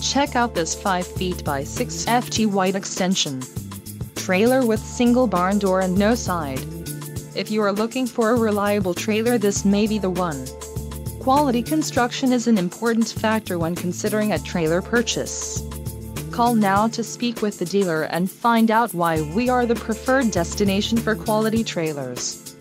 Check out this 5 feet by 6 FT wide extension. Trailer with single barn door and no side. If you are looking for a reliable trailer this may be the one. Quality construction is an important factor when considering a trailer purchase. Call now to speak with the dealer and find out why we are the preferred destination for quality trailers.